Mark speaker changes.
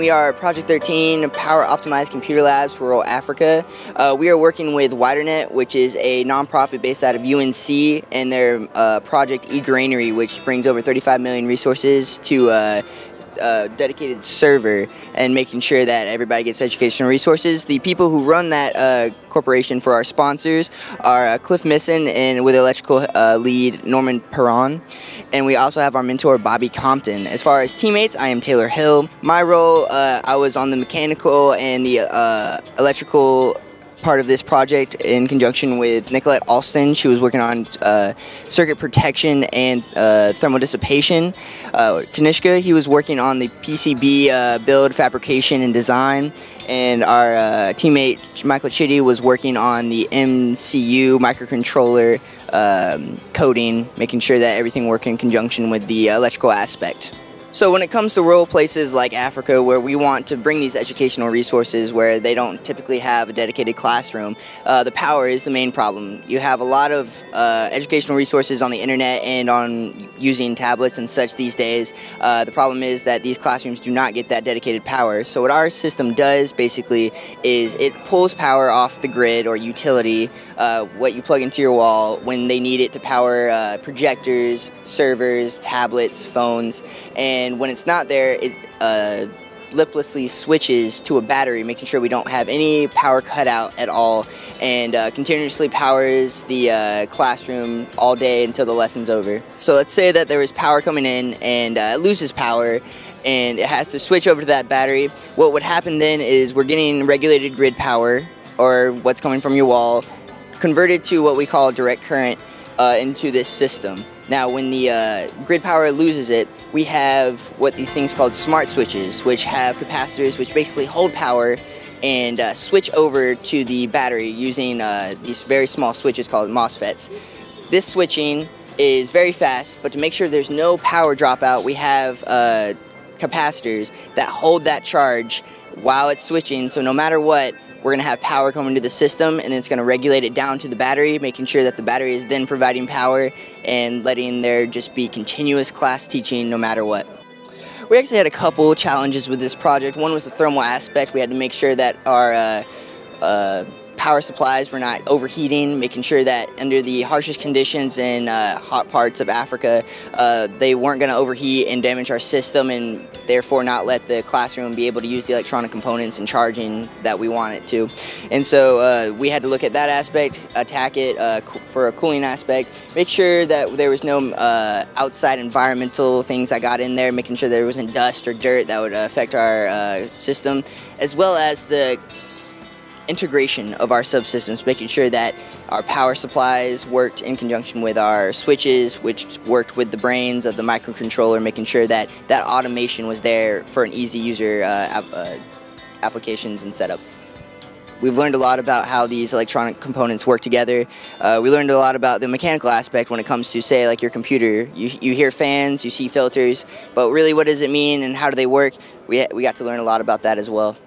Speaker 1: We are Project 13 Power Optimized Computer Labs Rural Africa. Uh, we are working with WiderNet, which is a nonprofit based out of UNC, and their uh, project eGranary, which brings over 35 million resources to uh, uh, dedicated server and making sure that everybody gets educational resources. The people who run that uh, corporation for our sponsors are uh, Cliff Missen and with electrical uh, lead Norman Perron. And we also have our mentor Bobby Compton. As far as teammates, I am Taylor Hill. My role, uh, I was on the mechanical and the uh, electrical part of this project in conjunction with Nicolette Alston. She was working on uh, circuit protection and uh, thermal dissipation. Uh, Kanishka, he was working on the PCB uh, build, fabrication, and design. And our uh, teammate Michael Chitty was working on the MCU microcontroller um, coding, making sure that everything worked in conjunction with the electrical aspect. So when it comes to rural places like Africa where we want to bring these educational resources where they don't typically have a dedicated classroom, uh, the power is the main problem. You have a lot of uh, educational resources on the internet and on using tablets and such these days. Uh, the problem is that these classrooms do not get that dedicated power. So what our system does basically is it pulls power off the grid or utility, uh, what you plug into your wall when they need it to power uh, projectors, servers, tablets, phones, and and when it's not there, it uh, liplessly switches to a battery, making sure we don't have any power cut out at all, and uh, continuously powers the uh, classroom all day until the lesson's over. So let's say that there is power coming in and uh, it loses power, and it has to switch over to that battery. What would happen then is we're getting regulated grid power, or what's coming from your wall, converted to what we call direct current uh, into this system. Now, when the uh, grid power loses it, we have what these things called smart switches, which have capacitors which basically hold power and uh, switch over to the battery using uh, these very small switches called MOSFETs. This switching is very fast, but to make sure there's no power dropout, we have uh, capacitors that hold that charge while it's switching, so no matter what, we're going to have power coming to the system and it's going to regulate it down to the battery, making sure that the battery is then providing power and letting there just be continuous class teaching no matter what. We actually had a couple challenges with this project. One was the thermal aspect. We had to make sure that our uh, uh, power supplies were not overheating, making sure that under the harshest conditions in uh, hot parts of Africa, uh, they weren't going to overheat and damage our system and therefore not let the classroom be able to use the electronic components and charging that we want it to. And so uh, we had to look at that aspect, attack it uh, for a cooling aspect, make sure that there was no uh, outside environmental things that got in there, making sure there wasn't dust or dirt that would affect our system, as well as the integration of our subsystems, making sure that our power supplies worked in conjunction with our switches, which worked with the brains of the microcontroller, making sure that that automation was there for an easy user uh, uh, applications and setup. We've learned a lot about how these electronic components work together. Uh, we learned a lot about the mechanical aspect when it comes to, say, like your computer. You, you hear fans, you see filters, but really what does it mean and how do they work? We, we got to learn a lot about that as well.